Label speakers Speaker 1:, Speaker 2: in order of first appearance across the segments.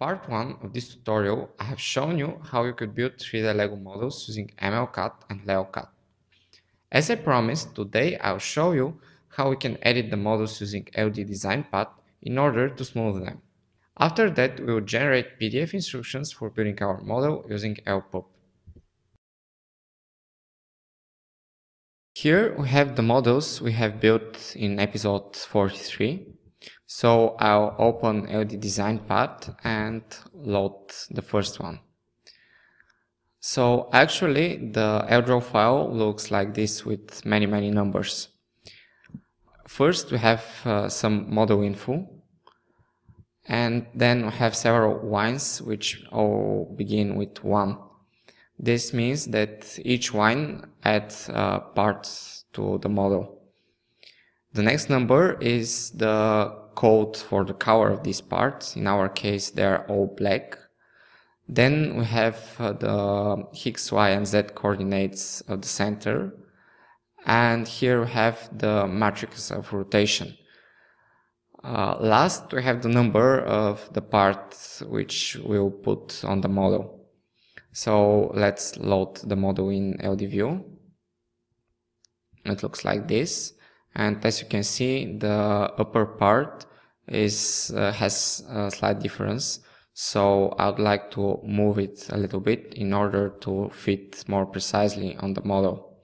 Speaker 1: part 1 of this tutorial, I have shown you how you could build 3D LEGO models using MLCad and LeoCAD. As I promised, today I'll show you how we can edit the models using LD Design Pad in order to smooth them. After that, we will generate PDF instructions for building our model using LPub. Here we have the models we have built in episode 43. So I'll open LD Design Pad and load the first one. So actually the LDRAW file looks like this with many many numbers. First we have uh, some model info and then we have several wines which all begin with 1. This means that each wine adds uh, parts to the model. The next number is the code for the color of these parts. In our case, they're all black. Then we have uh, the X, Y, and Z coordinates of the center. And here we have the matrix of rotation. Uh, last, we have the number of the part which we'll put on the model. So let's load the model in LDView. It looks like this. And as you can see, the upper part is uh, has a slight difference. So I would like to move it a little bit in order to fit more precisely on the model.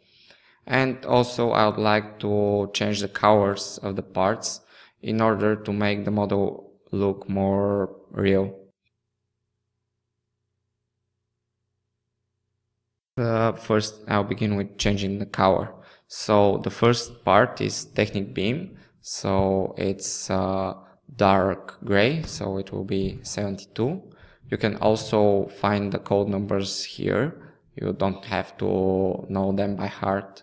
Speaker 1: And also I would like to change the colors of the parts in order to make the model look more real. Uh, first I'll begin with changing the color. So the first part is Technic Beam. So it's uh, dark gray, so it will be 72. You can also find the code numbers here. You don't have to know them by heart.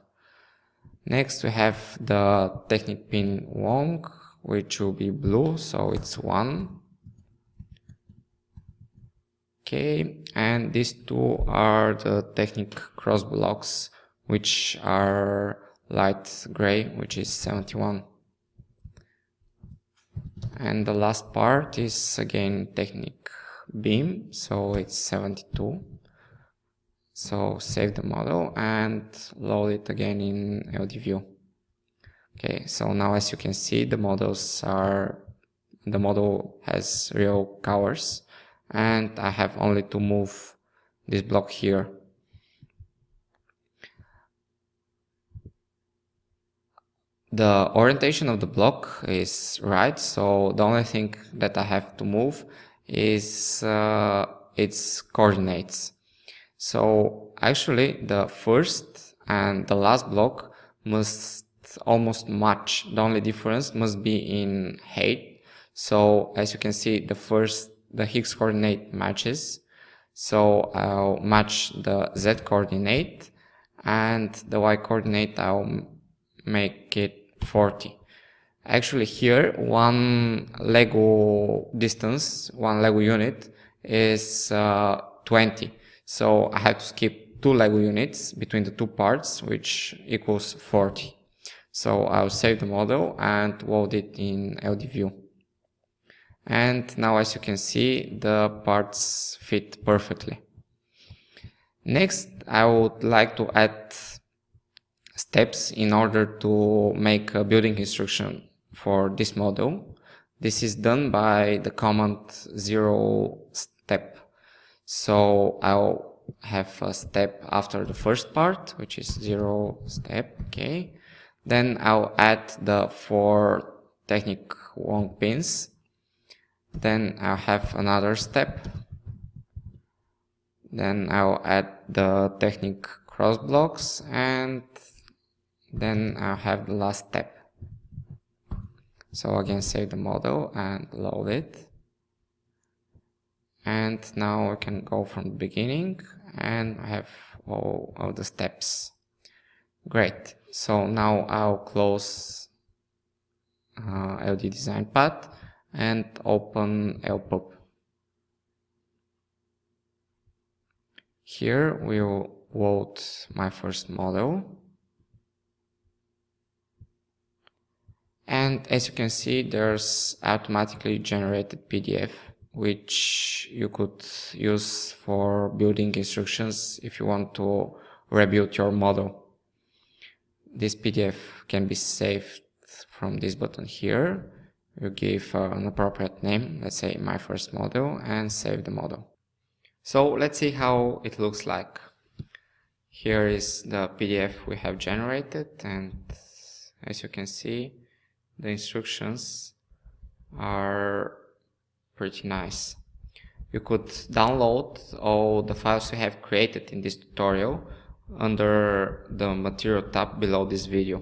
Speaker 1: Next we have the Technic Pin Wong, which will be blue, so it's 1. Okay, and these two are the Technic cross blocks, which are light gray, which is 71 and the last part is again Technic beam so it's 72 so save the model and load it again in LDView okay so now as you can see the models are the model has real colors and I have only to move this block here the orientation of the block is right so the only thing that I have to move is uh, its coordinates. So actually the first and the last block must almost match. The only difference must be in height. So as you can see the first the X coordinate matches. So I'll match the Z coordinate and the Y coordinate I'll make it 40. Actually here, one Lego distance, one Lego unit is uh, 20. So I have to skip two Lego units between the two parts, which equals 40. So I'll save the model and load it in LDView. And now as you can see, the parts fit perfectly. Next, I would like to add steps in order to make a building instruction for this model. This is done by the command zero step. So I'll have a step after the first part, which is zero step. Okay. Then I'll add the four Technic Wong pins. Then I'll have another step. Then I'll add the Technic cross blocks and then I have the last step. So again, save the model and load it. And now we can go from the beginning and have all of the steps. Great. So now I'll close uh, LD Design Pad and open LPub. Here we'll load my first model. And as you can see there's automatically generated PDF which you could use for building instructions if you want to rebuild your model. This PDF can be saved from this button here. You give uh, an appropriate name, let's say my first model, and save the model. So let's see how it looks like. Here is the PDF we have generated and as you can see the instructions are pretty nice. You could download all the files you have created in this tutorial under the material tab below this video.